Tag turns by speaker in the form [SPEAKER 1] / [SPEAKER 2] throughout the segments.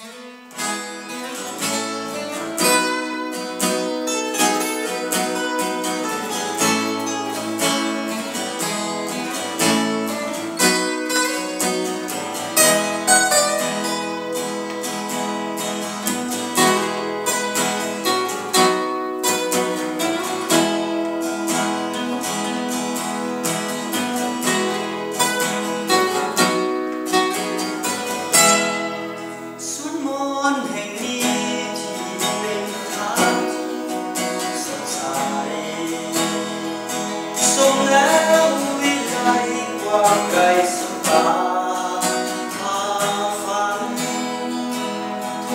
[SPEAKER 1] สุด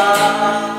[SPEAKER 1] love.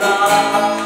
[SPEAKER 1] love.